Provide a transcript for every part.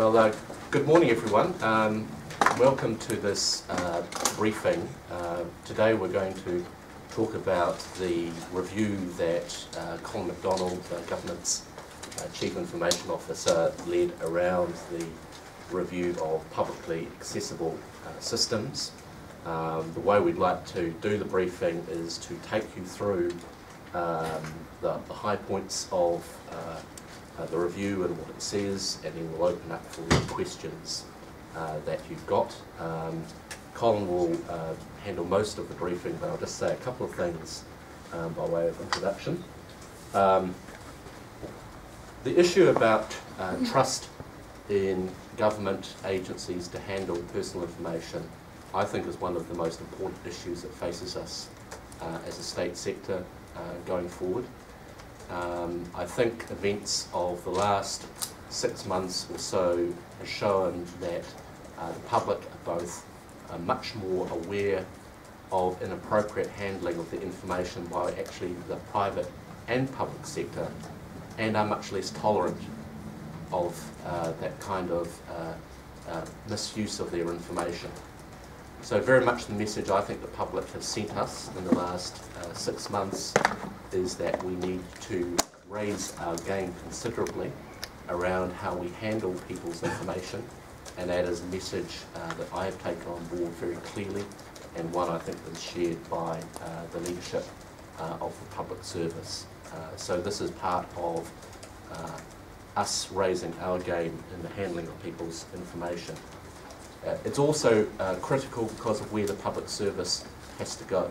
Well, uh, good morning, everyone. Um, welcome to this uh, briefing. Uh, today we're going to talk about the review that uh, Colin Macdonald, uh, Government's uh, Chief Information Officer, led around the review of publicly accessible uh, systems. Um, the way we'd like to do the briefing is to take you through um, the, the high points of uh, the review and what it says, and then we'll open up for any questions uh, that you've got. Um, Colin will uh, handle most of the briefing, but I'll just say a couple of things um, by way of introduction. Um, the issue about uh, trust in government agencies to handle personal information, I think is one of the most important issues that faces us uh, as a state sector uh, going forward. Um, I think events of the last six months or so have shown that uh, the public are both uh, much more aware of inappropriate handling of the information by actually the private and public sector and are much less tolerant of uh, that kind of uh, uh, misuse of their information. So very much the message I think the public has sent us in the last uh, six months is that we need to raise our game considerably around how we handle people's information and that is a message uh, that I have taken on board very clearly and one I think is shared by uh, the leadership uh, of the public service. Uh, so this is part of uh, us raising our game in the handling of people's information. Uh, it's also critical because of where the public service has to go.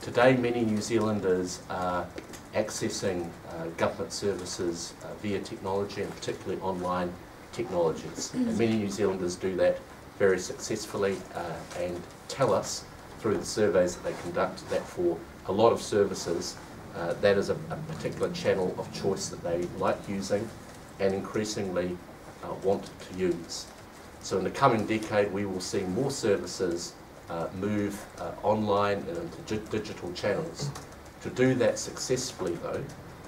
Today, many New Zealanders are accessing uh, government services uh, via technology and particularly online technologies. And many New Zealanders do that very successfully uh, and tell us through the surveys that they conduct that for a lot of services, uh, that is a, a particular channel of choice that they like using and increasingly want to use. So in the coming decade, we will see more services uh, move uh, online and into digital channels. To do that successfully, though,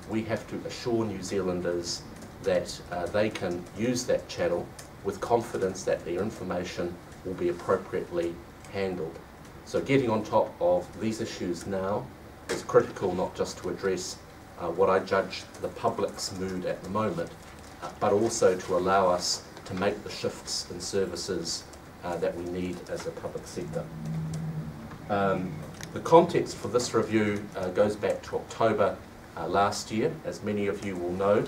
we have to assure New Zealanders that uh, they can use that channel with confidence that their information will be appropriately handled. So getting on top of these issues now is critical not just to address uh, what I judge the public's mood at the moment, uh, but also to allow us to make the shifts in services uh, that we need as a public sector. Um, the context for this review uh, goes back to October uh, last year. As many of you will know,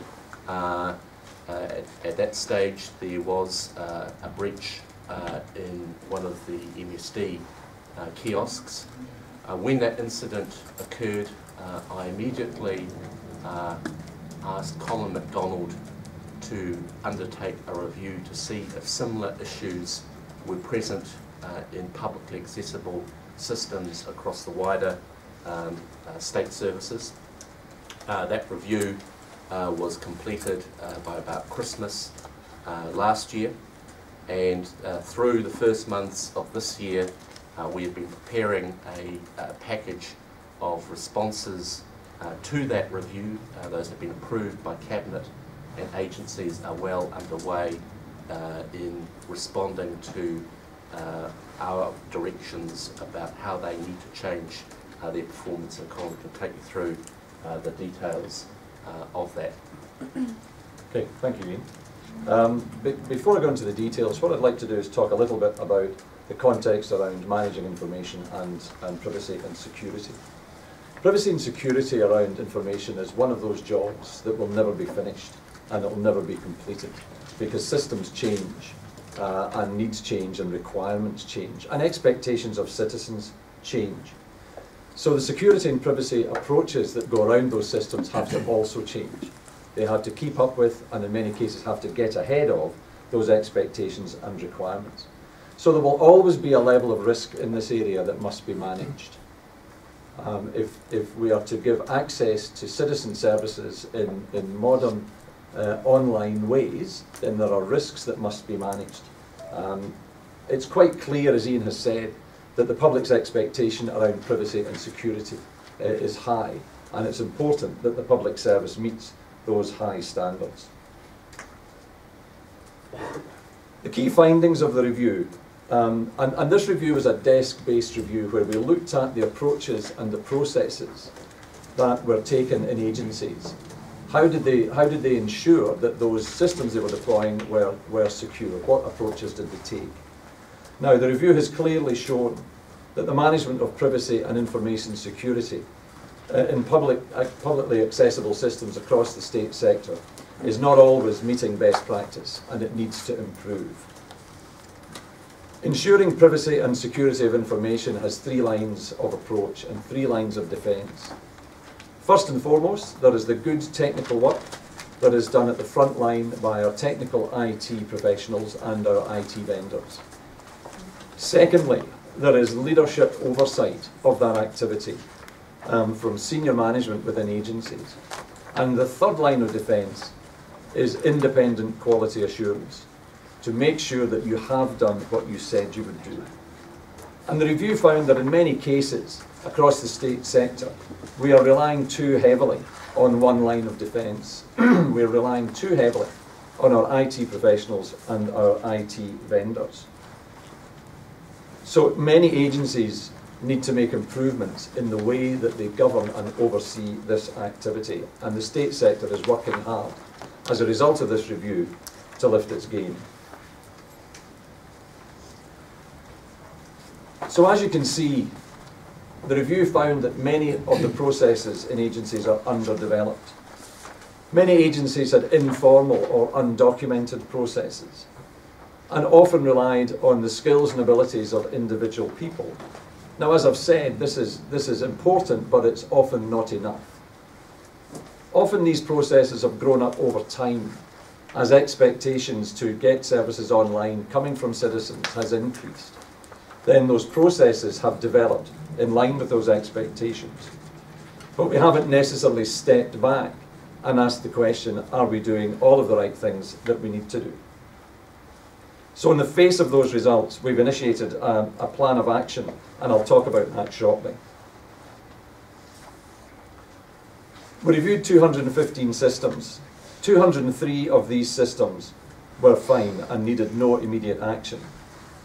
uh, at, at, that stage there was a breach in one of the MSD kiosks. when that incident occurred, I immediately asked Colin Macdonald to undertake a review to see if similar issues were present uh, in publicly accessible systems across the wider um, uh, state services. Uh, that review uh, was completed uh, by about Christmas uh, last year and through the first months of this year we have been preparing a, a package of responses to that review. those have been approved by Cabinet and agencies are well underway uh, in responding to uh, our directions about how they need to change uh, their performance and Colin can take you through uh, the details uh, of that. Okay, thank you Iain. Um, before I go into the details, what I'd like to do is talk a little bit about the context around managing information and, and privacy and security. Privacy and security around information is one of those jobs that will never be finished and it will never be completed because systems change uh, and needs change and requirements change and expectations of citizens change. So the security and privacy approaches that go around those systems have to also change. They have to keep up with and in many cases have to get ahead of those expectations and requirements. So there will always be a level of risk in this area that must be managed. Um, if, if we are to give access to citizen services in, in modern uh, online ways, then there are risks that must be managed. Um, it's quite clear, as Iain has said, that the public's expectation around privacy and security uh, is high, and it's important that the public service meets those high standards. The key findings of the review, um, and, and this review was a desk-based review where we looked at the approaches and the processes that were taken in agencies. How did they, how did they ensure that those systems they were deploying were, were secure? What approaches did they take? Now, the review has clearly shown that the management of privacy and information security uh, in public, uh, publicly accessible systems across the state sector is not always meeting best practice and it needs to improve. Ensuring privacy and security of information has three lines of approach and three lines of defence. First and foremost, there is the good technical work that is done at the front line by our technical IT professionals and our IT vendors. Secondly, there is leadership oversight of that activity um, from senior management within agencies. And the third line of defence is independent quality assurance to make sure that you have done what you said you would do. And the review found that in many cases across the state sector, we are relying too heavily on one line of defence. We're relying too heavily on our IT professionals and our IT vendors. So many agencies need to make improvements in the way that they govern and oversee this activity, and the state sector is working hard as a result of this review to lift its game. So as you can see, the review found that many of the processes in agencies are underdeveloped. Many agencies had informal or undocumented processes and often relied on the skills and abilities of individual people. Now, as I've said, this is, this is important, but it's often not enough. Often these processes have grown up over time as expectations to get services online coming from citizens has increased. Then those processes have developed in line with those expectations. But we haven't necessarily stepped back and asked the question, are we doing all of the right things that we need to do? So in the face of those results, we've initiated a, a plan of action, and I'll talk about that shortly. We reviewed 215 systems. 203 of these systems were fine and needed no immediate action.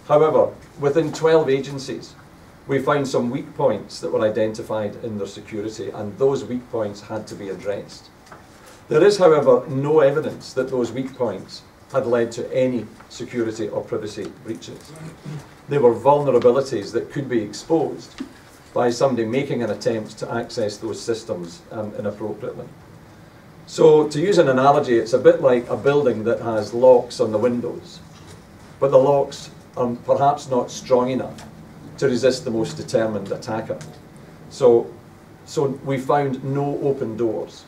However, within 12 agencies, we found some weak points that were identified in their security, and those weak points had to be addressed. There is, however, no evidence that those weak points had led to any security or privacy breaches. They were vulnerabilities that could be exposed by somebody making an attempt to access those systems um, inappropriately. So to use an analogy, it's a bit like a building that has locks on the windows, but the locks perhaps not strong enough to resist the most determined attacker. So, so we found no open doors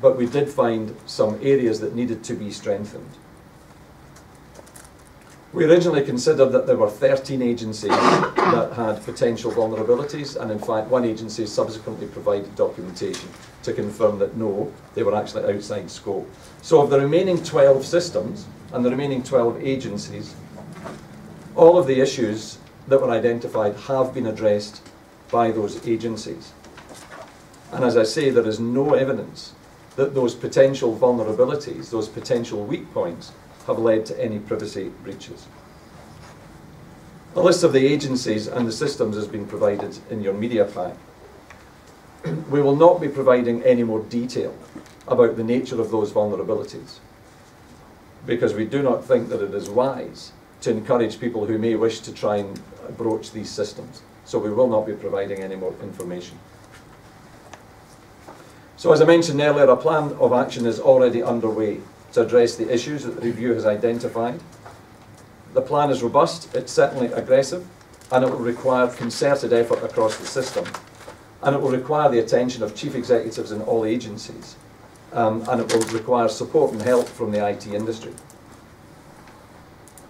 but we did find some areas that needed to be strengthened. We originally considered that there were 13 agencies that had potential vulnerabilities, and in fact, one agency subsequently provided documentation to confirm that no, they were actually outside scope. So, of the remaining 12 systems and the remaining 12 agencies, all of the issues that were identified have been addressed by those agencies. And as I say, there is no evidence that those potential vulnerabilities, those potential weak points, have led to any privacy breaches. A list of the agencies and the systems has been provided in your media pack. we will not be providing any more detail about the nature of those vulnerabilities because we do not think that it is wise to encourage people who may wish to try and broach these systems. So we will not be providing any more information. So as I mentioned earlier, a plan of action is already underway to address the issues that the review has identified. The plan is robust, it's certainly aggressive, and it will require concerted effort across the system. And it will require the attention of chief executives in all agencies. Um, and it will require support and help from the IT industry.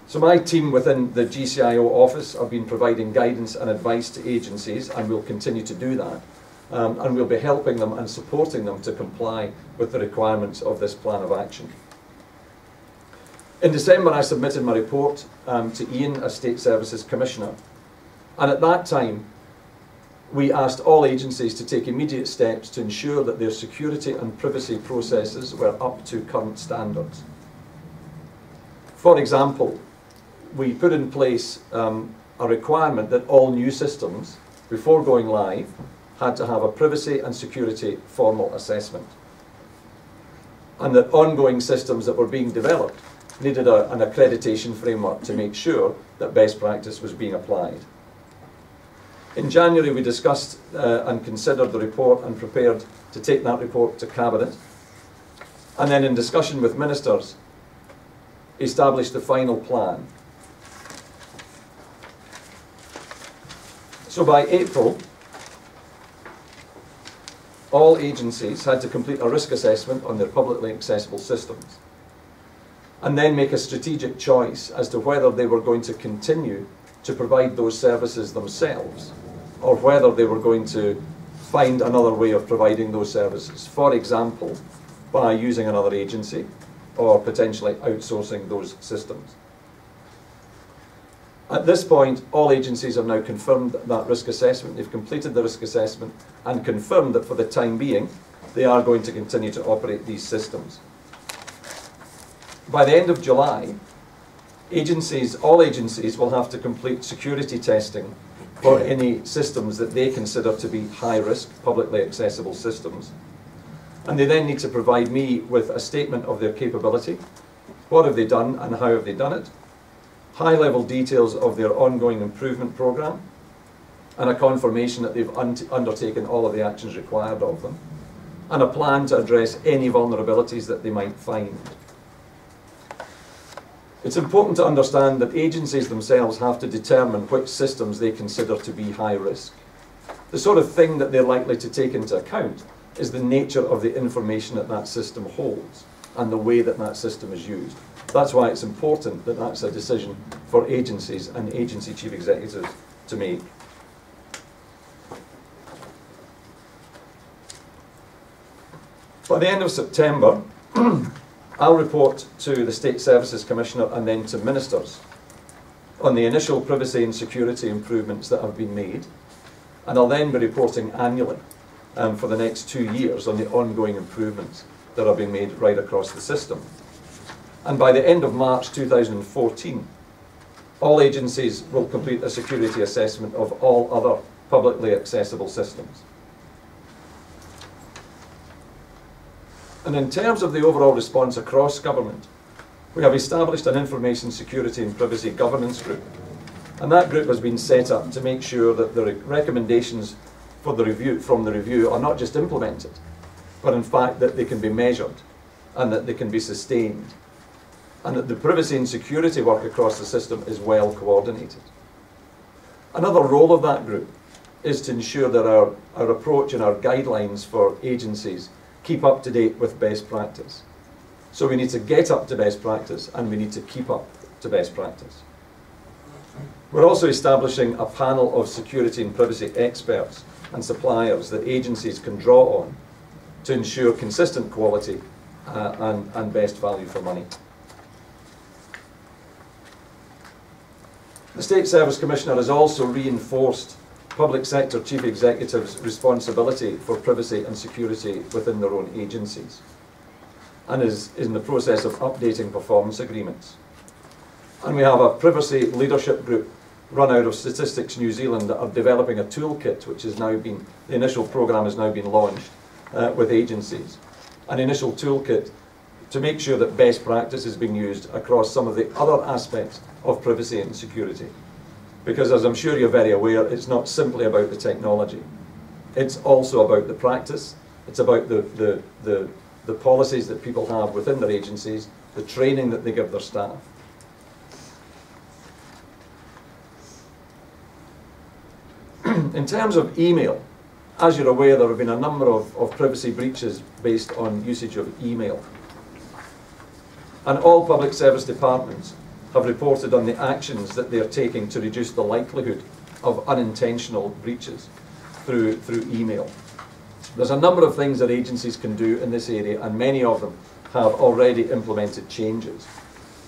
So my team within the GCIO office have been providing guidance and advice to agencies and will continue to do that um, and we'll be helping them and supporting them to comply with the requirements of this plan of action. In December, I submitted my report um, to Iain as State Services Commissioner, and at that time, we asked all agencies to take immediate steps to ensure that their security and privacy processes were up to current standards. For example, we put in place um, a requirement that all new systems, before going live, had to have a privacy and security formal assessment. And that ongoing systems that were being developed needed a, an accreditation framework to make sure that best practice was being applied. In January, we discussed uh, and considered the report and prepared to take that report to Cabinet. And then in discussion with ministers, established the final plan. So by April, all agencies had to complete a risk assessment on their publicly accessible systems and then make a strategic choice as to whether they were going to continue to provide those services themselves or whether they were going to find another way of providing those services. For example, by using another agency or potentially outsourcing those systems. At this point, all agencies have now confirmed that risk assessment. They've completed the risk assessment and confirmed that for the time being, they are going to continue to operate these systems. By the end of July, agencies, all agencies will have to complete security testing for any systems that they consider to be high risk, publicly accessible systems. And they then need to provide me with a statement of their capability. What have they done and how have they done it? High level details of their ongoing improvement programme and a confirmation that they've un undertaken all of the actions required of them and a plan to address any vulnerabilities that they might find. It's important to understand that agencies themselves have to determine which systems they consider to be high risk. The sort of thing that they're likely to take into account is the nature of the information that that system holds and the way that that system is used. That's why it's important that that's a decision for agencies and agency chief executives to make. By the end of September, I'll report to the State Services Commissioner and then to ministers on the initial privacy and security improvements that have been made. And I'll then be reporting annually um, for the next two years on the ongoing improvements that are being made right across the system. And by the end of March 2014, all agencies will complete a security assessment of all other publicly accessible systems. And in terms of the overall response across government, we have established an information security and privacy governance group. And that group has been set up to make sure that the recommendations for the review, from the review are not just implemented, but in fact that they can be measured and that they can be sustained. And that the privacy and security work across the system is well coordinated. Another role of that group is to ensure that our, our approach and our guidelines for agencies keep up to date with best practice. So we need to get up to best practice and we need to keep up to best practice. We're also establishing a panel of security and privacy experts and suppliers that agencies can draw on to ensure consistent quality uh, and, and best value for money. The State Service Commissioner has also reinforced public sector chief executives' responsibility for privacy and security within their own agencies and is in the process of updating performance agreements. And we have a privacy leadership group run out of Statistics New Zealand that are developing a toolkit which has now been, the initial programme has now been launched uh, with agencies. An initial toolkit to make sure that best practice is being used across some of the other aspects of privacy and security. Because as I'm sure you're very aware, it's not simply about the technology. It's also about the practice. It's about the, the, the, the policies that people have within their agencies, the training that they give their staff. In terms of email, as you're aware, there have been a number of, of privacy breaches based on usage of email. And all public service departments have reported on the actions that they are taking to reduce the likelihood of unintentional breaches through, through email. There's a number of things that agencies can do in this area, and many of them have already implemented changes.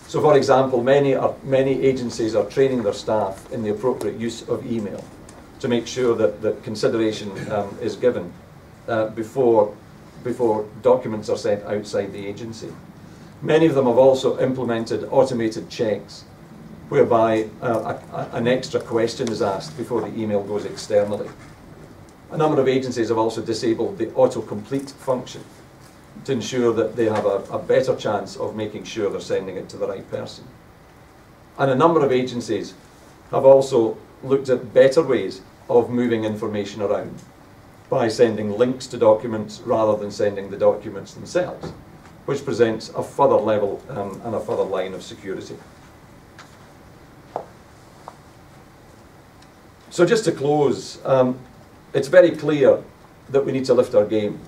So, for example, many, are, many agencies are training their staff in the appropriate use of email to make sure that, that consideration um, is given uh, before, before documents are sent outside the agency. Many of them have also implemented automated checks, whereby uh, a, an extra question is asked before the email goes externally. A number of agencies have also disabled the autocomplete function to ensure that they have a, a better chance of making sure they're sending it to the right person. And a number of agencies have also looked at better ways of moving information around by sending links to documents rather than sending the documents themselves, which presents a further level um, and a further line of security. So just to close, um, it's very clear that we need to lift our game.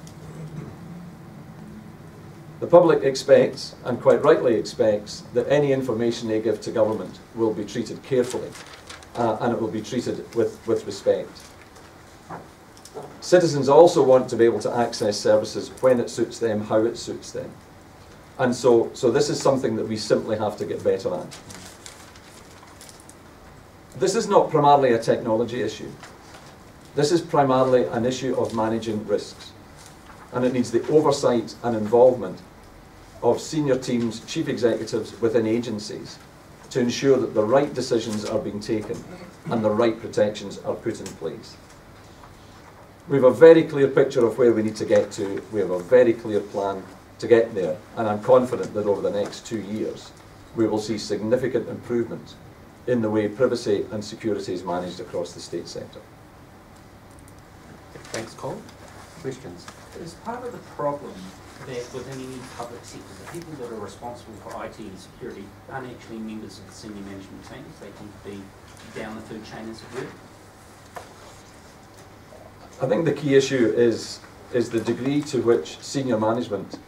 The public expects, and quite rightly expects, that any information they give to government will be treated carefully uh, and it will be treated with, with respect. Citizens also want to be able to access services when it suits them, how it suits them. And so, so this is something that we simply have to get better at. This is not primarily a technology issue. This is primarily an issue of managing risks. And it needs the oversight and involvement of senior teams, chief executives within agencies to ensure that the right decisions are being taken and the right protections are put in place. We have a very clear picture of where we need to get to. We have a very clear plan to get there. And I'm confident that over the next two years, we will see significant improvement in the way privacy and security is managed across the state sector. Thanks, Colin. Questions? Is part of the problem that within any public sector, the people that are responsible for IT and security aren't actually members of the senior management teams. They tend to be down the food chain, as it were. I think the key issue is, is the degree to which senior management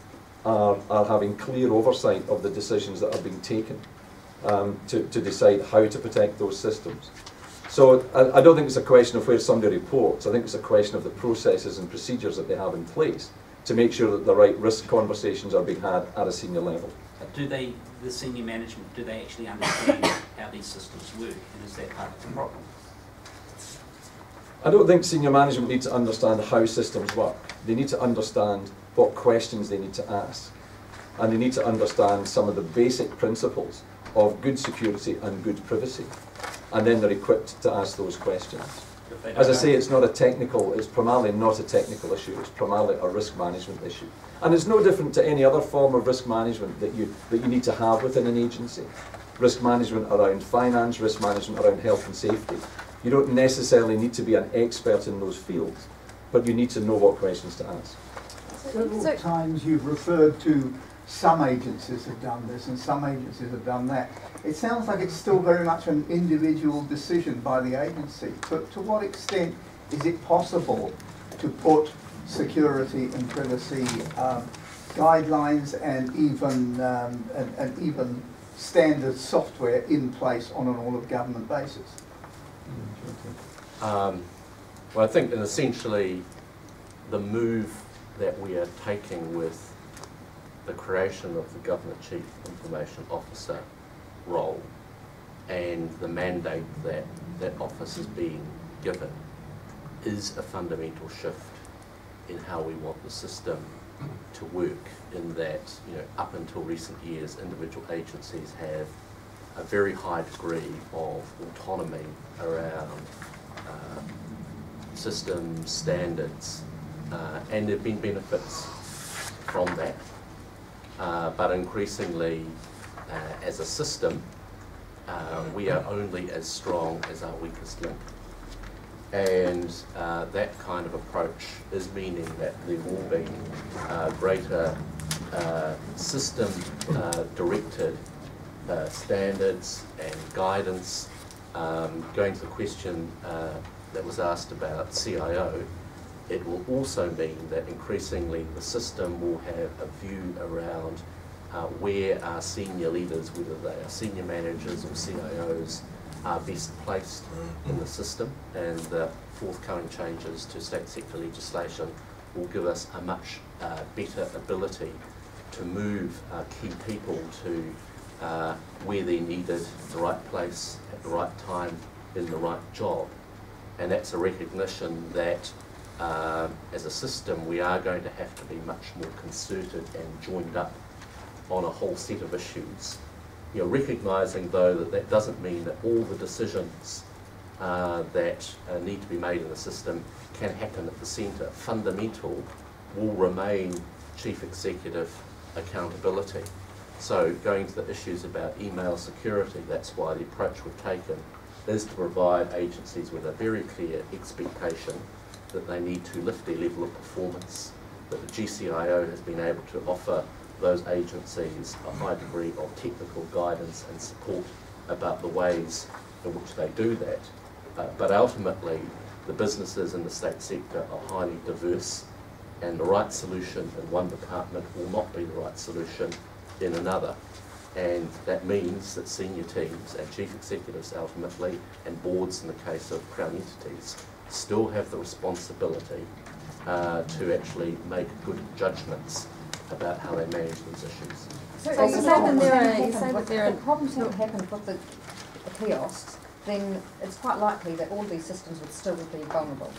are, are having clear oversight of the decisions that are being taken um, to, to decide how to protect those systems. So I, I don't think it's a question of where somebody reports, I think it's a question of the processes and procedures that they have in place to make sure that the right risk conversations are being had at a senior level. Do they, the senior management, do they actually understand how these systems work, and is that part of the problem? I don't think senior management need to understand how systems work. They need to understand what questions they need to ask. And they need to understand some of the basic principles of good security and good privacy. And then they're equipped to ask those questions. As I say, it's not a technical, it's primarily not a technical issue, it's primarily a risk management issue. And it's no different to any other form of risk management that you, that you need to have within an agency. Risk management around finance, risk management around health and safety. You don't necessarily need to be an expert in those fields, but you need to know what questions to ask. Several So- times you've referred to some agencies have done this and some agencies have done that. It sounds like it's still very much an individual decision by the agency. But to what extent is it possible to put security and privacy um, guidelines and even um, and, and even standard software in place on an all of government basis? Um, well, I think and essentially the move that we are taking with the creation of the Government Chief Information Officer role and the mandate that that office is being given is a fundamental shift in how we want the system to work in that, you know, up until recent years, individual agencies have a very high degree of autonomy around uh, standards, uh, and there have been benefits from that. Uh, but increasingly, uh, as a system, uh, we are only as strong as our weakest link. And uh, that kind of approach is meaning that there will be greater uh, system uh, directed uh, standards and guidance. Um, going to the question uh, that was asked about CIO, it will also mean that increasingly the system will have a view around uh, where our senior leaders, whether they are senior managers or CIOs, are best placed in the system. And the forthcoming changes to state sector legislation will give us a much uh, better ability to move uh, key people to uh, where they're needed, the right place, at the right time, in the right job. And that's a recognition that uh, as a system we are going to have to be much more concerted and joined up on a whole set of issues. You know, recognising though that that doesn't mean that all the decisions uh, that uh, need to be made in the system can happen at the centre. Fundamental will remain chief executive accountability. So going to the issues about email security, that's why the approach we've taken is to provide agencies with a very clear expectation that they need to lift their level of performance, that the GCIO has been able to offer those agencies a high degree of technical guidance and support about the ways in which they do that. Uh, but ultimately, the businesses in the state sector are highly diverse and the right solution in one department will not be the right solution in another. And that means that senior teams and chief executives ultimately, and boards in the case of Crown entities, still have the responsibility uh, to actually make good judgments about how they manage these issues. So So you you say say that that there there are- are, you you say say that that there there are- are problems that happened with the, the kiosks, then it's quite likely that all these systems would still be vulnerable.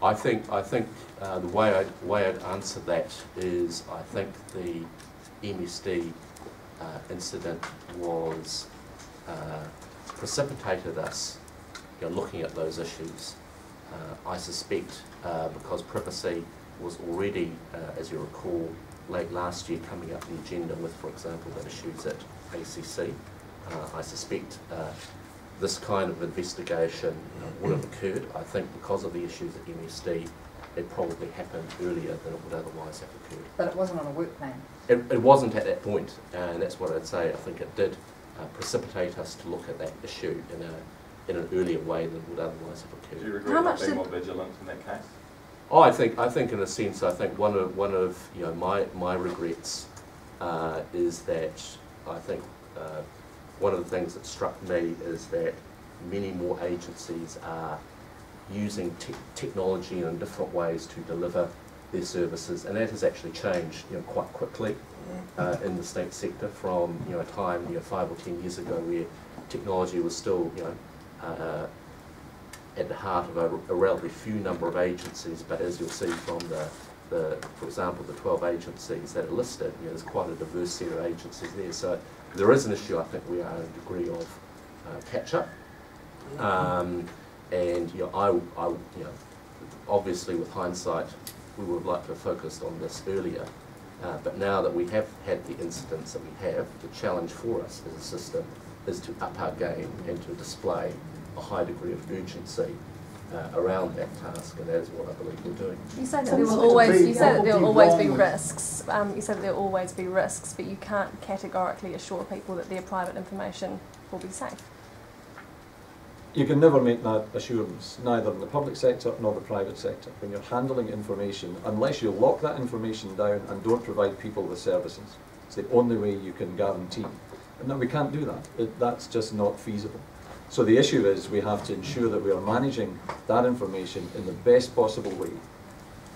I think, I think uh, the way I'd, way I'd answer that is I think the MSD uh, incident was uh, precipitated us you know, looking at those issues. Uh, I suspect uh, because privacy was already, uh, as you recall, late last year coming up the agenda with, for example, the issues at ACC. Uh, I suspect uh, this kind of investigation would have occurred. I think because of the issues at MSD, it probably happened earlier than it would otherwise have occurred. But it wasn't on a work plan. It, it wasn't at that point, and that's what I'd say. I think it did uh, precipitate us to look at that issue in a in an earlier way than would otherwise have Do occurred. you How regret not much being more vigilant in that case? Oh, I think I think in a sense, I think one of one of you know my my regrets uh, is that I think uh, one of the things that struck me is that many more agencies are using te- technology in different ways to deliver their services, and that has actually changed you know quite quickly uh, in the state sector from you know a time you know five or ten years ago where technology was still you know uh, at the heart of a, a relatively few number of agencies, but as you'll see from the, the, for example, the 12 agencies that are listed, you know, there's quite a diverse set of agencies there. So there is an issue, I think we are in a degree of uh, catch-up. Um, and, you know, I, I, you know, obviously with hindsight, we would like to have focused on this earlier. Uh, but now that we have had the incidents that we have, the challenge for us as a system is to up our game and to display a high degree of urgency uh, around that task, and that is what I believe we're doing. You say that there will always, be- you say that there will always be risks. Um, you say that there will always be risks, but you can't categorically assure people that their private information will be safe. You can never make that assurance, neither in the public sector nor the private sector. When you're handling information, unless you lock that information down and don't provide people with services, it's the only way you can guarantee. And no, we can't do that. It, that's just not feasible. So the issue is we have to ensure that we are managing that information in the best possible way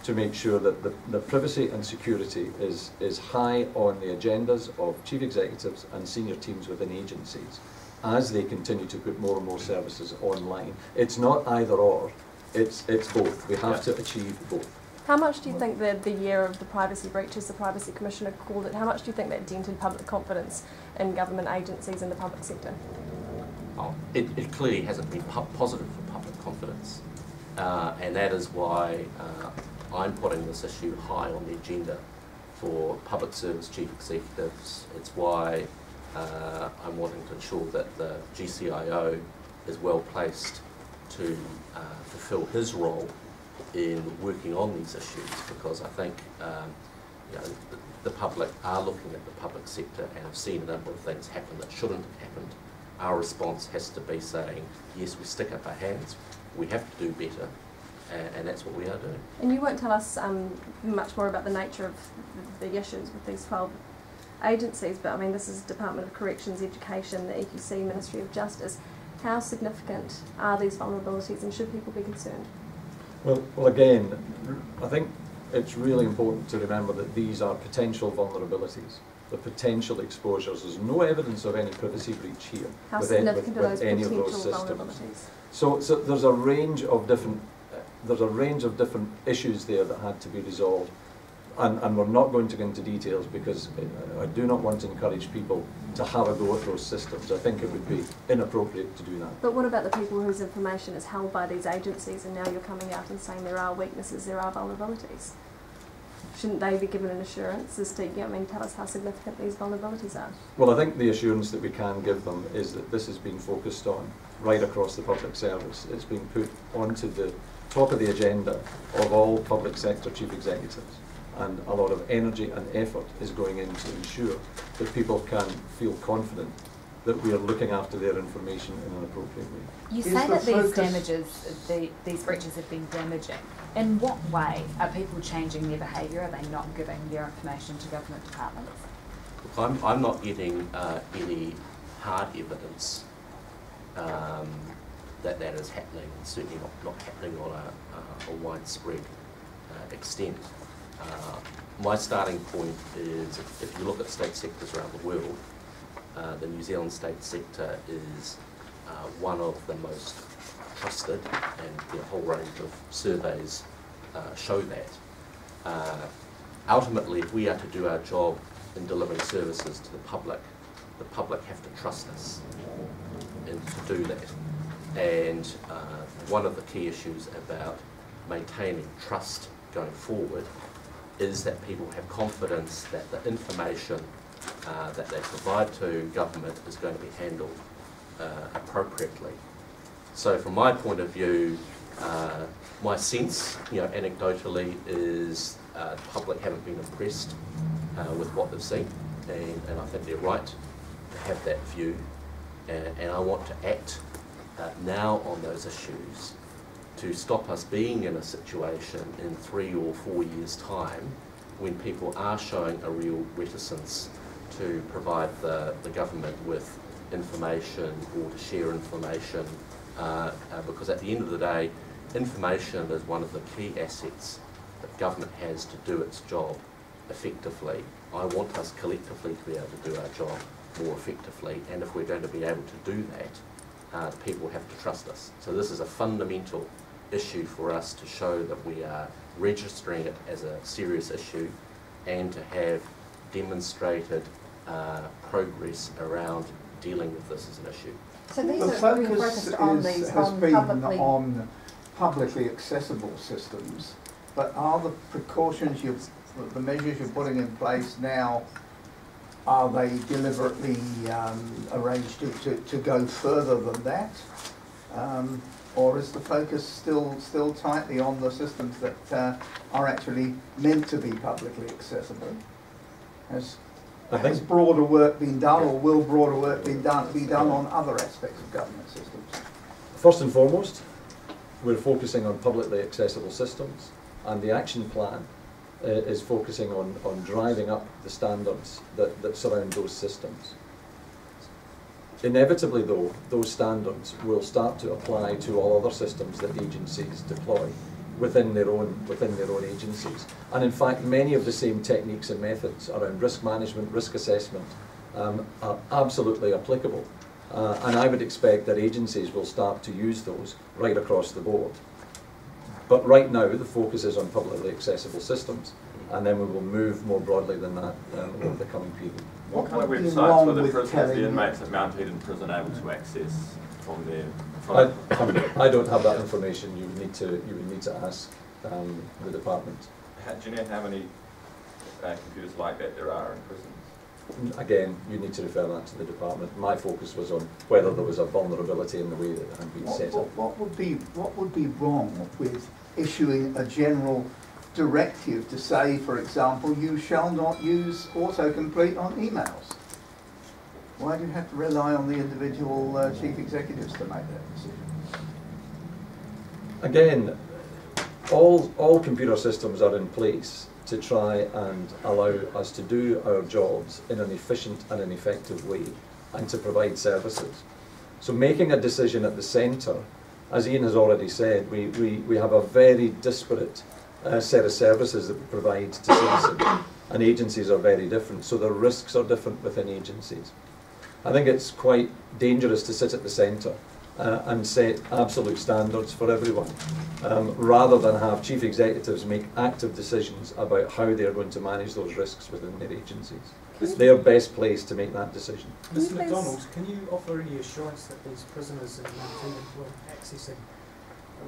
to make sure that the, the privacy and security is, is high on the agendas of chief executives and senior teams within agencies as they continue to put more and more services online. It's not either or, it's, it's both. We have to achieve both. How much do you think that the year of the privacy breaches, the Privacy Commissioner called it, how much do you think that dented public confidence in government agencies and the public sector? Oh, it, it clearly hasn't been pu- positive for public confidence, uh, and that is why uh, I'm putting this issue high on the agenda for public service chief executives. It's why uh, I'm wanting to ensure that the GCIO is well placed to uh, fulfil his role in working on these issues because I think um, you know, the, the public are looking at the public sector and have seen a number of things happen that shouldn't have happened. Our response has to be saying, yes, we stick up our hands, we have to do better, and, and that's what we are doing. And you won't tell us um, much more about the nature of the, the issues with these 12 agencies, but I mean, this is Department of Corrections, Education, the EQC, Ministry of Justice. How significant are these vulnerabilities and should people be concerned? Well, well, again, I think it's really important to remember that these are potential vulnerabilities, the potential exposures. There's no evidence of any privacy breach here How with, any, with, significant are those with any of those systems. So, so there's a range of different there's a range of different issues there that had to be resolved. And, and we're not going to go into details because I- I do not want to encourage people to have a go at those systems. I think it would be inappropriate to do that. But what about the people whose information is held by these agencies and now you're coming out and saying there are weaknesses, there are vulnerabilities? Shouldn't they be given an assurance as to, I mean, tell us how significant these vulnerabilities are? Well, I think the assurance that we can give them is that this has been focused on right across the public service. It's been put onto the top of the agenda of all public sector chief executives. And a lot of energy and effort is going in to ensure that people can feel confident that we are looking after their information in an appropriate way. You Is say the that these damages, the, these breaches have been damaging. In what way are people changing their behaviour? Are they not giving their information to government departments? I'm, I'm not getting uh, any hard evidence um, that that is happening, certainly not, not happening on a, uh, a widespread uh, extent. Uh, my starting point is if, you look at state sectors around the world, uh, the New Zealand state sector is uh, one of the most trusted, and a whole range of surveys uh, show that. Uh, ultimately, if we are to do our job in delivering services to the public, the public have to trust us in to do that. And uh, one of the key issues about maintaining trust going forward is that people have confidence that the information uh, that they provide to government is going to be handled uh, appropriately. So from my point of view, uh, my sense, you know, anecdotally, is uh, the public haven't been impressed uh, with what they've seen, and, and I think they're right to have that view, and, and I want to act uh, now on those issues to stop us being in a situation in three or four years' time when people are showing a real reticence to provide the, the government with information or to share information uh, uh, because at the end of the day, information is one of the key assets that government has to do its job effectively. I want us collectively to be able to do our job more effectively, and if we're going to be able to do that, uh, people have to trust us. So this is a fundamental issue for us to show that we are registering it as a serious issue and to have demonstrated uh, progress around dealing with this as an issue. So these The are being focus focused on is, these, has on been publicly. on publicly accessible systems, but are the precautions you've, the measures you're putting in place now, are they deliberately um, arranged to, to, to go further than that? Um, or is the focus still, still tightly on the systems that uh, are actually meant to be publicly accessible? Has, has broader work been done, or will broader work be done, be done on other aspects of government systems? first and foremost, we're focusing on publicly accessible systems, and the action plan uh, is focusing on, on driving up the standards that, that surround those systems. Inevitably, though, those standards will start to apply to all other systems that agencies deploy within their own within their own agencies. And in fact, many of the same techniques and methods around risk management, risk assessment, um, are absolutely applicable. Uh, and I would expect that agencies will start to use those right across the board. But right now, the focus is on publicly accessible systems, and then we will move more broadly than that um, over the coming period. What kind of would be websites wrong were the with prisoners, telling- the inmates at Mount Eden prison able to access from their? I, from- I don't have that information. You would need to you would need to ask um, the department. Ha- Do you know how many uh, computers like that there are in prisons? Again, you need to refer that to the department. My focus was on whether there was a vulnerability in the way that it had been What, set what, up. what would be, what would be wrong with issuing a general directive to say, for example, you shall not use autocomplete on emails? Why do you have to rely on the individual uh, chief executives to make that decision? Again, all, all computer systems are in place to try and allow us to do our jobs in an efficient and an effective way and to provide services. So making a decision at the centre, as Iain has already said, we, we, we have a very disparate uh, set of services that we provide to citizens and agencies are very different, so the risks are different within agencies. I think it's quite dangerous to sit at the centre uh, and set absolute standards for everyone, um, rather than have chief executives make active decisions about how they're going to manage those risks within their agencies. It's their best place to make that decision. Mr Macdonald, can you offer any assurance that these prisoners in Mount weren't accessing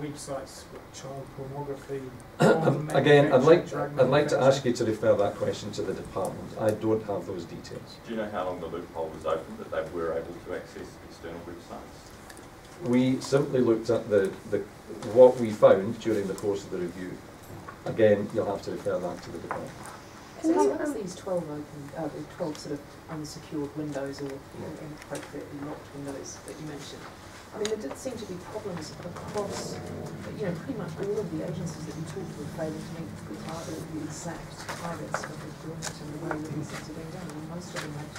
websites with child pornography? Um, Again, I'd like, I'd like to ask you to refer that question to the department. I don't have those details. Do you know how long the loophole was open that they were able to access external websites? We simply looked at the, the, what we found during the course of the review. Again, you'll have to refer that to the department. Can So you, how does um, these twelve open, uh, twelve sort of unsecured windows or inappropriately locked windows that you mentioned? I mean, there did seem to be problems across, you know, pretty much all of the agencies that we talked to were failing to meet the target, the exact targets of the employment and the way that these things are being done. Mean, most of them had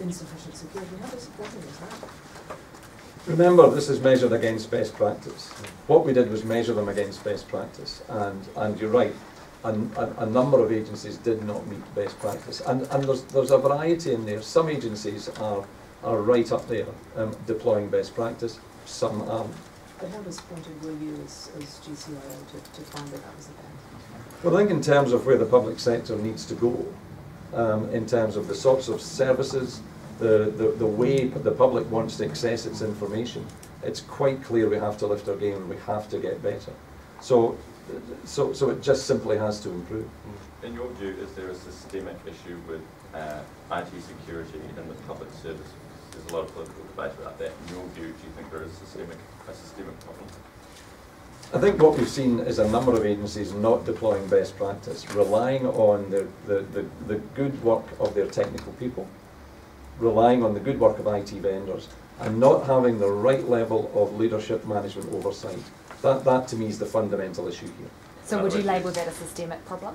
insufficient security. How disappointing is that? Remember, this is measured against best practice. What we did was measure them against best practice, and, and you're right, a, a, a number of agencies did not meet best practice. And, and there's, there's a variety in there. Some agencies are, are right up there um, deploying best practice, some aren't. But how disappointed were you as, as GCIO to, to find that that was the case? Well, I think in terms of where the public sector needs to go, um, in terms of the sorts of services, the, the, the way the public wants to access its information, it's quite clear we have to lift our game and we have to get better. So, so, so it just simply has to improve. In your view, is there a systemic issue with uh, IT security in the public service? There's a lot of political debate about that. In your view, do you think there is systemic, a systemic problem? I think what we've seen is a number of agencies not deploying best practice, relying on the, the, the, the good work of their technical people, relying on the good work of IT vendors, and not having the right level of leadership management oversight. That, that to me is the fundamental issue here. So would you label that a systemic problem?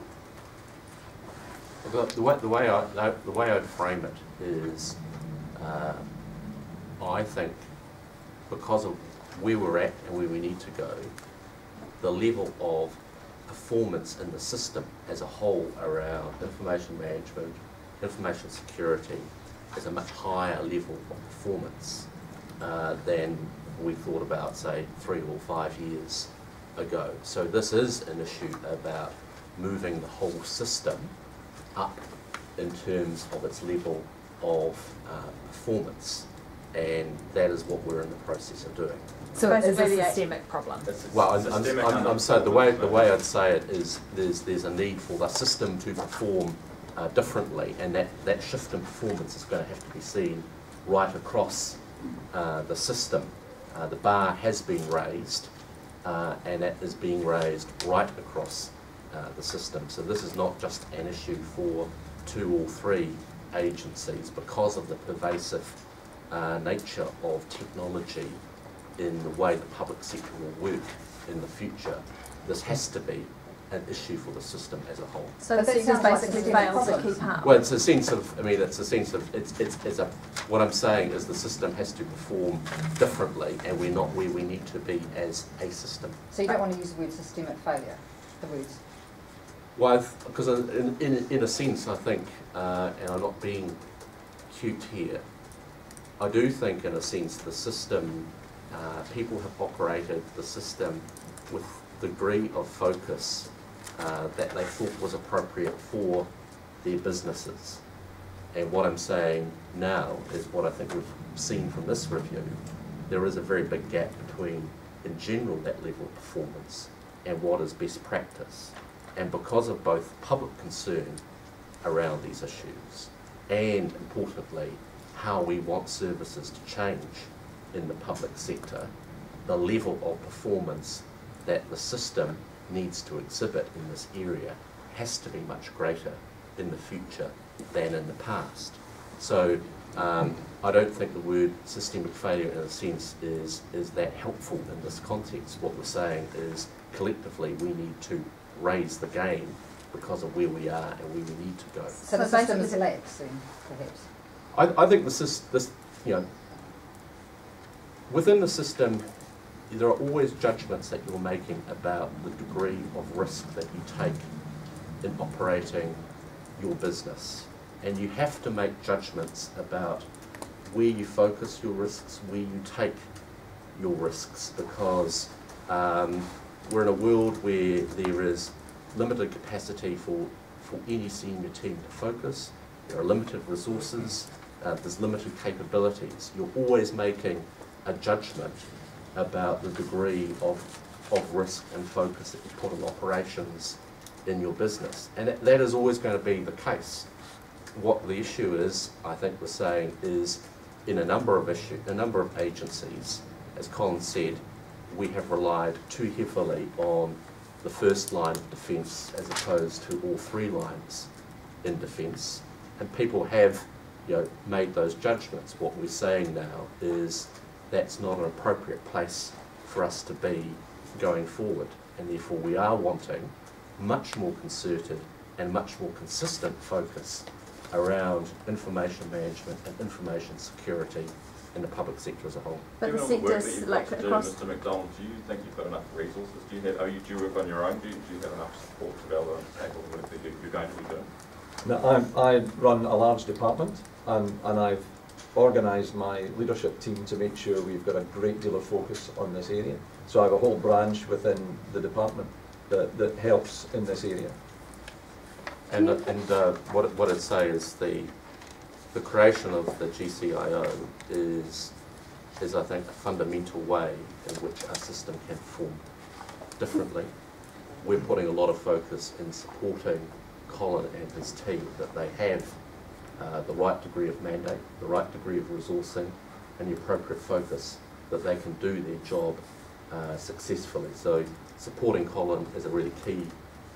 The, the way, the way I, the way I'd frame it is, uh, I think because of where we're at and where we need to go, the level of performance in the system as a whole around information management, information security is a much higher level of performance uh, than we thought about, say, three or five years ago. So this is an issue about moving the whole system up in terms of its level of uh, performance, and that is what we're in the process of doing. So it is a Basically systemic problem. A Well, I'm, systemic I'm, I'm, I'm so the way the way I'd say it is there's there's a need for the system to perform uh, differently, and that that shift in performance is going to have to be seen right across uh, the system. Uh, the bar has been raised, uh, and that is being raised right across uh, the system. So this is not just an issue for two or three agencies because of the pervasive uh, nature of technology in the way the public sector will work in the future. This has to be an issue for the system as a whole. So But the that sector sounds like basically systemic fails to keep up. Well, it's a sense of, I mean, it's a sense of, it's, it's, it's a, what I'm saying is the system has to perform differently and we're not where we need to be as a system. So you don't want to use the word systemic failure, the words. Well, because in, in, in a sense, I think, uh, and I'm not being cute here, I do think in a sense the system, uh, people have operated the system with degree of focus uh, that they thought was appropriate for their businesses. And what I'm saying now is what I think we've seen from this review. There is a very big gap between, in general, that level of performance and what is best practice. And because of both public concern around these issues and, importantly, how we want services to change in the public sector, the level of performance that the system needs to exhibit in this area has to be much greater in the future than in the past. So um, I don't think the word systemic failure in a sense is, is that helpful in this context. What we're saying is collectively we need to raise the game because of where we are and where we need to go. So the So system is basically- perhaps. I, I think this is this you know within the system there are always judgments that you're making about the degree of risk that you take in operating your business. And you have to make judgments about where you focus your risks, where you take your risks because um, we're in a world where there is limited capacity for, for any senior team to focus. There are limited resources, uh, there's limited capabilities. You're always making a judgment about the degree of, of risk and focus that you put on operations in your business. And that- that is always going to be the case. What the issue is, I think we're saying, is in a number of issue, a number of agencies, as Colin said, we have relied too heavily on the first line of defence as opposed to all three lines in defence. And people have, you know, made those judgments. What we're saying now is that's not an appropriate place for us to be going forward. And therefore we are wanting much more concerted and much more consistent focus around information management and information security in the public sector as a whole. But the Given the work that sectors, you've like got to do, Mr Macdonald, do you think you've got enough resources? Do you have, are you, do you work on your own? Do you, do you have enough support to be able to tackle the work that you- you're going to be doing? Now, I'm, I run a large department um, and I've organised my leadership team to make sure we've got a great deal of focus on this area. So I have a whole branch within the department that, that helps in this area. And, and uh, what, what I'd say is the, the creation of the GCIO is, is I think a fundamental way in which our system can form differently. We're putting a lot of focus in supporting Colin and his team, that they have uh, the right degree of mandate, the right degree of resourcing, and the appropriate focus that they can do their job uh, successfully. So supporting Colin is a really key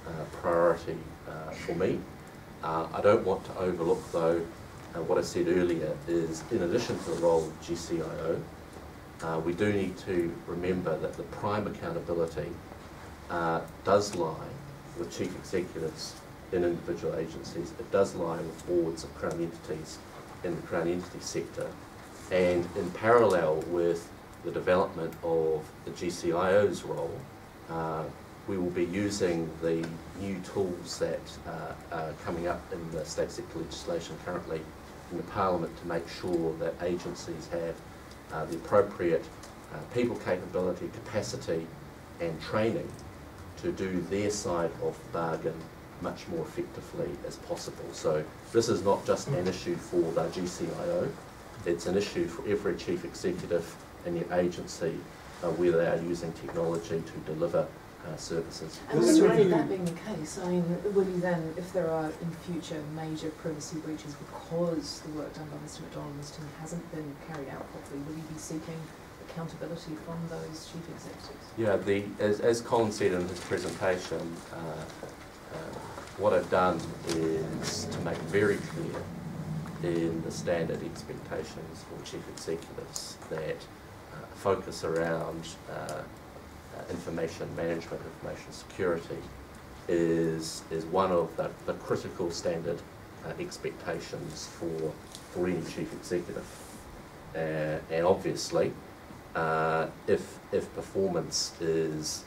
uh, priority uh, for me. Uh, I don't want to overlook though, uh, what I said earlier is in addition to the role of GCIO, uh, we do need to remember that the prime accountability uh, does lie with chief executives in individual agencies. It does lie with boards of Crown entities in the Crown entity sector. And in parallel with the development of the GCIO's role, uh, we will be using the new tools that uh, are coming up in the state sector legislation currently the Parliament to make sure that agencies have uh, the appropriate uh, people capability, capacity and training to do their side of the bargain much more effectively as possible. So this is not just an issue for the GCIO, it's an issue for every chief executive in your agency uh, where they are using technology to deliver uh, services. And Will Mr. you Ray, review- that being the case, I mean, will you then, if there are in future major privacy breaches because the work done by Mr Macdonald and his team hasn't been carried out properly, will you be seeking accountability from those chief executives? Yeah, the, as, as Colin said in his presentation, uh, uh, what I've done is to make very clear in the standard expectations for chief executives that uh, focus around uh, information management, information security is, is one of the, the critical standard uh, expectations for, for any chief executive. Uh, and obviously, uh, if, if performance is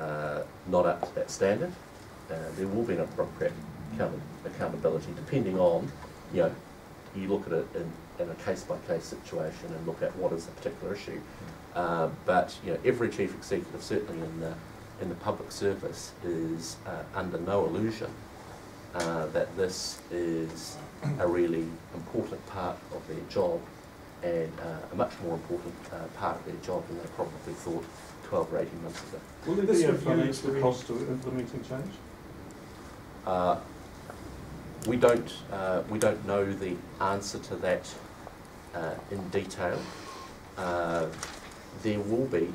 uh, not up to that standard, uh, there will be an appropriate account- accountability depending on, you know, you look at it in, in a case-by-case situation and look at what is the particular issue. Uh, but, you know, every chief executive, certainly in the, in the public service, is uh, under no illusion uh, that this is a really important part of their job and uh, a much more important uh, part of their job than they probably thought 12 or 18 months ago. Will there This be a financial cost to implementing change? Uh, we don't uh, we don't know the answer to that uh, in detail. Uh, there will be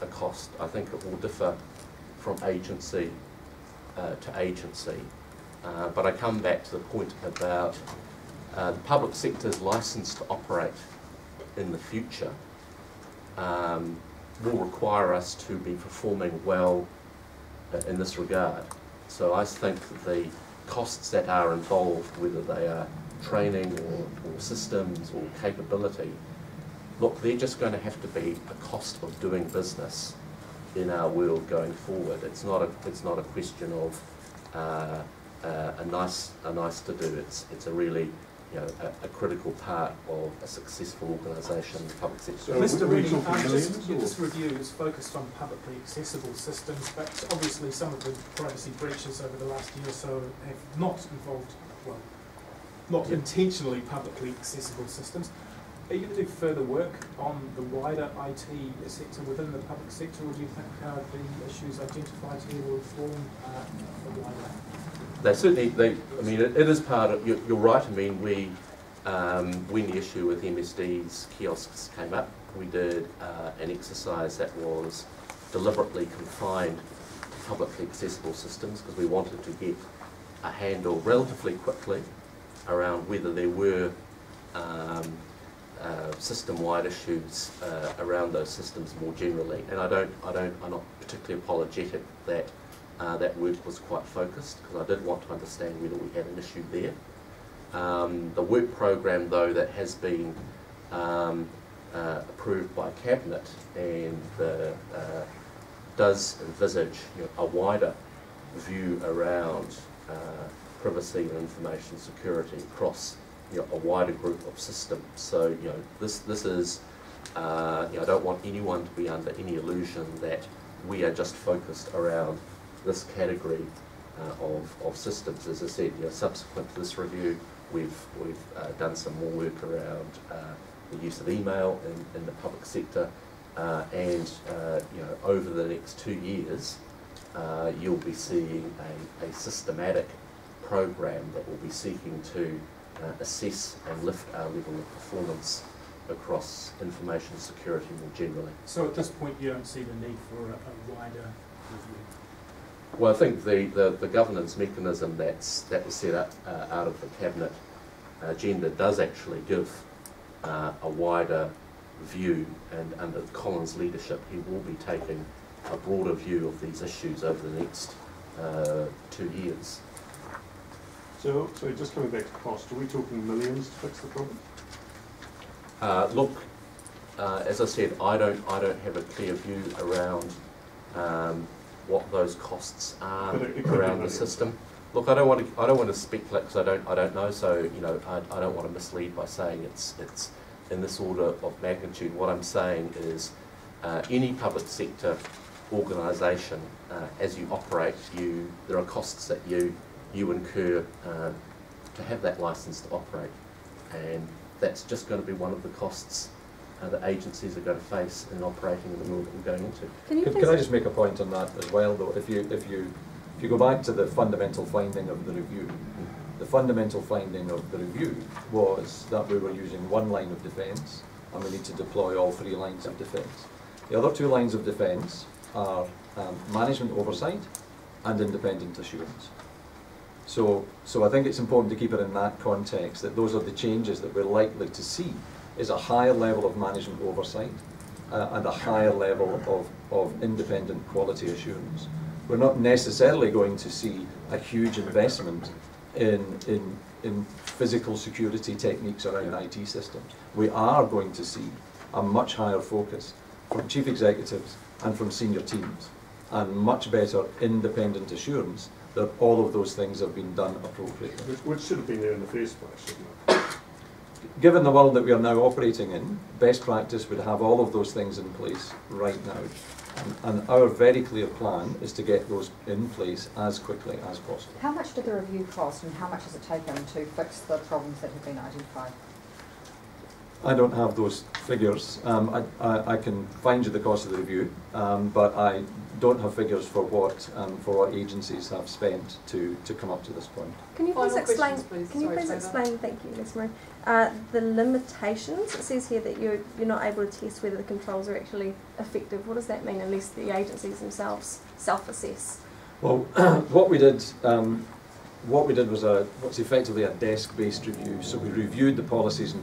a cost. I think it will differ from agency uh, to agency. Uh, but I come back to the point about uh, the public sector's license to operate in the future um, will require us to be performing well uh, in this regard. So I think the costs that are involved, whether they are training or, or systems or capability, look, they're just going to have to be a cost of doing business in our world going forward. It's not a, it's not a question of uh, uh, a nice, a nice to do. It's, it's a really you know, a, a critical part of a successful organisation the public sector. So Mr. we- we Reedy, um, just, yeah, or- this review is focused on publicly accessible systems, but obviously some of the privacy breaches over the last year or so have not involved, well, not Yeah. intentionally publicly accessible systems. Are you going to do further work on the wider IT sector within the public sector, or do you think uh, the issues identified here will form uh, the wider? They certainly, they, I mean, it, it is part of, you're, you're right, I mean, we, um, when the issue with MSD's kiosks came up, we did uh, an exercise that was deliberately confined to publicly accessible systems because we wanted to get a handle relatively quickly around whether there were um, uh, system-wide issues uh, around those systems more generally. And I don't, I don't, I'm not particularly apologetic that uh, that work was quite focused because I did want to understand whether we had an issue there. Um, the work program, though, that has been um, uh, approved by cabinet and uh, does envisage you know, a wider view around privacy and information security across you know, a wider group of systems. So you know this this is uh, you know I don't want anyone to be under any illusion that we are just focused around this category uh, of, of systems. As I said, you know, subsequent to this review, we've we've uh, done some more work around uh, the use of email in, in the public sector, uh, and uh, you know over the next two years, you'll be seeing a, a systematic program that will be seeking to uh, assess and lift our level of performance across information security more generally. So at this point, you don't see the need for a, a wider review? Well, I think the, the, the governance mechanism that's, that was set up uh, out of the cabinet agenda does actually give uh, a wider view, and under Colin's leadership, he will be taking a broader view of these issues over the next uh, two years. So, so just coming back to cost, are we talking millions to fix the problem? Uh, look, uh, as I said, I don't, I don't have a clear view around um, what those costs are it- it around the system. Look, I don't want to, I don't want to speculate because I don't, I don't know. So you know, I, I don't want to mislead by saying it's, it's in this order of magnitude. What I'm saying is, uh, any public sector organisation, uh, as you operate, you there are costs that you you incur uh, to have that licence to operate, and that's just going to be one of the costs uh, that agencies are going to face in operating in the world that we're going into. Can you Can, can I just make a point on that as well, though? If you, if you, if you go back to the fundamental finding of the review, the fundamental finding of the review was that we were using one line of defence and we need to deploy all three lines of defence. The other two lines of defence are um, management oversight and independent assurance. So, so I think it's important to keep it in that context, that those are the changes that we're likely to see, is a higher level of management oversight uh, and a higher level of, of independent quality assurance. We're not necessarily going to see a huge investment in, in, in physical security techniques around IT systems. We are going to see a much higher focus from chief executives and from senior teams and much better independent assurance that all of those things have been done appropriately. Which, which should have been there in the first place, shouldn't it? Given the world that we are now operating in, best practice would have all of those things in place right now. And, and our very clear plan is to get those in place as quickly as possible. How much did the review cost and how much has it taken to fix the problems that have been identified? I don't have those figures. Um, I, I, I can find you the cost of the review, um, but I don't have figures for what um, for what agencies have spent to, to come up to this point. Can you please Final explain? questions, please. Can you Sorry, please Favour. explain? Thank you, Ms. Marie. Uh, the limitations. It says here that you're you're not able to test whether the controls are actually effective. What does that mean? Unless the agencies themselves self-assess. Well, what we did, um, what we did was a what's effectively a desk-based review. So we reviewed the policies and